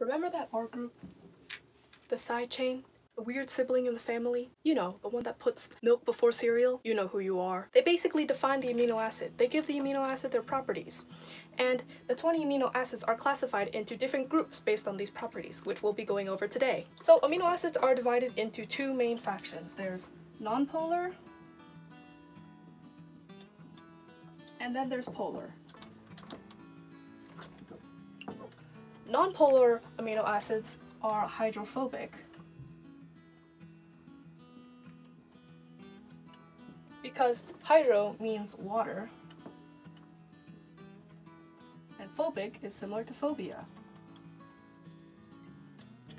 Remember that R group? The side chain? The weird sibling in the family? You know, the one that puts milk before cereal? You know who you are. They basically define the amino acid. They give the amino acid their properties. And the 20 amino acids are classified into different groups based on these properties, which we'll be going over today. So amino acids are divided into two main factions. There's nonpolar, and then there's polar. Nonpolar amino acids are hydrophobic because hydro means water and phobic is similar to phobia.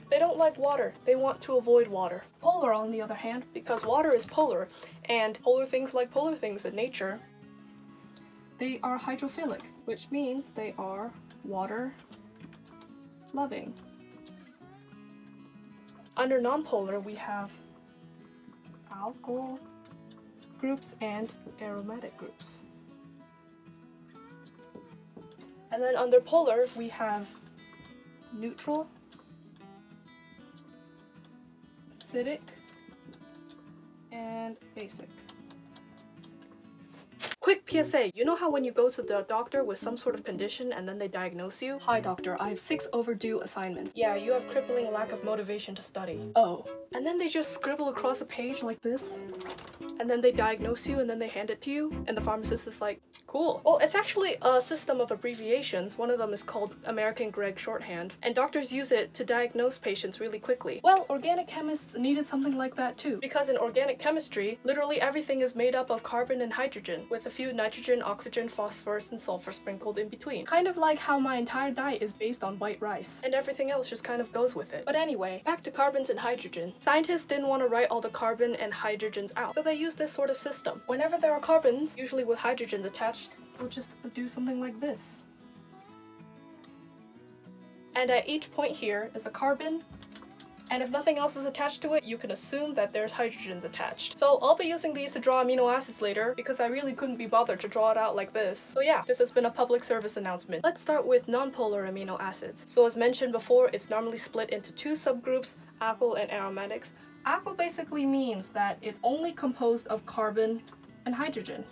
They don't like water. They want to avoid water. Polar, on the other hand, because water is polar, and polar things like polar things in nature, they are hydrophilic, which means they are water loving. Under nonpolar, we have alkyl groups and aromatic groups. And then under polar, we have neutral, acidic, and basic. Quick mm-hmm. PSA, you know how when you go to the doctor with some sort of condition and then they diagnose you? Hi doctor, I have six overdue assignments. Yeah, you have crippling lack of motivation to study. Oh. And then they just scribble across a page like this and then they diagnose you and then they hand it to you and the pharmacist is like cool. Well it's actually a system of abbreviations. One of them is called american gregg shorthand and doctors use it to diagnose patients really quickly. Well organic chemists needed something like that too. Because in organic chemistry literally everything is made up of carbon and hydrogen with a few nitrogen oxygen phosphorus and sulfur sprinkled in between. Kind of like how my entire diet is based on white rice. And everything else just kind of goes with it. But anyway back to carbons and hydrogen. Scientists didn't want to write all the carbon and hydrogens out so they used this sort of system. Whenever there are carbons, usually with hydrogens attached, we'll just do something like this. And at each point here is a carbon, and if nothing else is attached to it, you can assume that there's hydrogens attached. So I'll be using these to draw amino acids later because I really couldn't be bothered to draw it out like this. So yeah, this has been a public service announcement. Let's start with nonpolar amino acids. So as mentioned before, it's normally split into two subgroups, alkyl and aromatics. Alkyl basically means that it's only composed of carbon and hydrogen.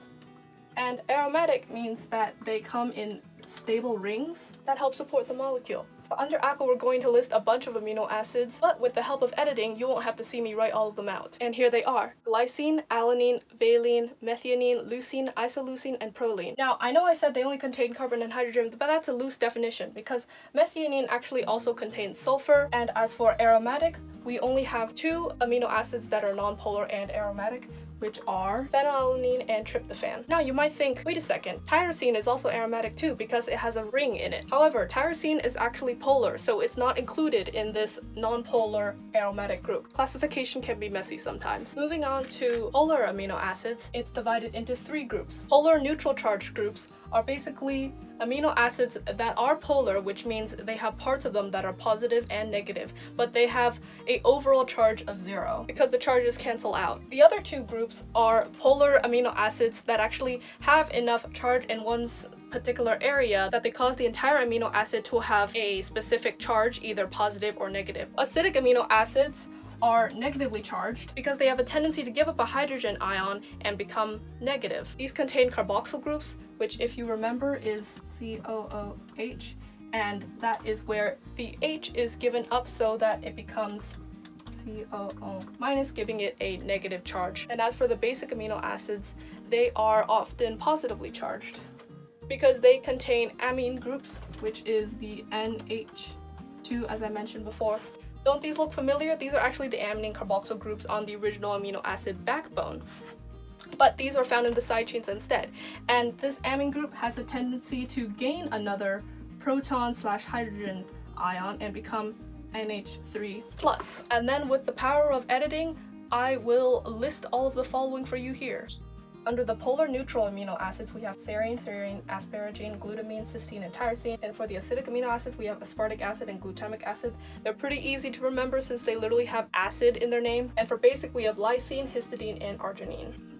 And aromatic means that they come in stable rings that help support the molecule. Under alkyl we're going to list a bunch of amino acids, but with the help of editing you won't have to see me write all of them out. And here they are. Glycine, alanine, valine, methionine, leucine, isoleucine, and proline. Now I know I said they only contain carbon and hydrogen, but that's a loose definition because methionine actually also contains sulfur, and as for aromatic, we only have two amino acids that are nonpolar and aromatic, which are phenylalanine and tryptophan. Now you might think, wait a second, tyrosine is also aromatic too because it has a ring in it. However, tyrosine is actually polar, so it's not included in this non-polar aromatic group. Classification can be messy sometimes. Moving on to polar amino acids, it's divided into three groups. Polar neutral charge groups are basically amino acids that are polar, which means they have parts of them that are positive and negative, but they have a overall charge of zero because the charges cancel out. The other two groups are polar amino acids that actually have enough charge in one's particular area that they cause the entire amino acid to have a specific charge, either positive or negative. Acidic amino acids are negatively charged because they have a tendency to give up a hydrogen ion and become negative. These contain carboxyl groups, which if you remember is COOH, and that is where the H is given up so that it becomes COO minus, giving it a negative charge. And as for the basic amino acids, they are often positively charged because they contain amine groups, which is the NH2 as I mentioned before, don't these look familiar? These are actually the amine carboxyl groups on the original amino acid backbone. But these are found in the side chains instead. And this amine group has a tendency to gain another proton slash hydrogen ion and become NH3+. plus. And then with the power of editing, I will list all of the following for you here. Under the polar neutral amino acids, we have serine, threonine, asparagine, glutamine, cysteine, and tyrosine. And for the acidic amino acids, we have aspartic acid and glutamic acid. They're pretty easy to remember since they literally have acid in their name. And for basic, we have lysine, histidine, and arginine.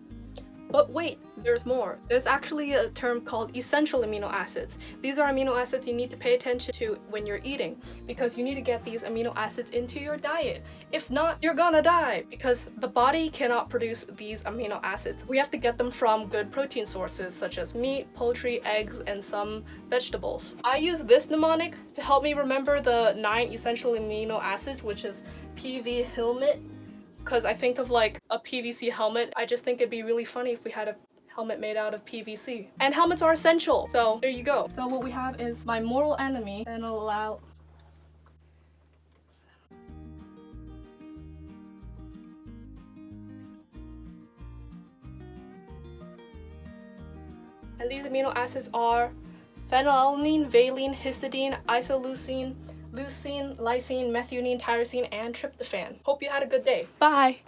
But wait, there's more. There's actually a term called essential amino acids. These are amino acids you need to pay attention to when you're eating because you need to get these amino acids into your diet. If not, you're gonna die because the body cannot produce these amino acids. We have to get them from good protein sources such as meat, poultry, eggs, and some vegetables. I use this mnemonic to help me remember the nine essential amino acids, which is PV helmet, because I think of like a PVC helmet. I just think it'd be really funny if we had a helmet made out of PVC. And helmets are essential, so there you go. So what we have is my mortal enemy, phenyl And these amino acids are phenylalanine, valine, histidine, isoleucine, leucine, lysine, methionine, tyrosine, and tryptophan. Hope you had a good day. Bye!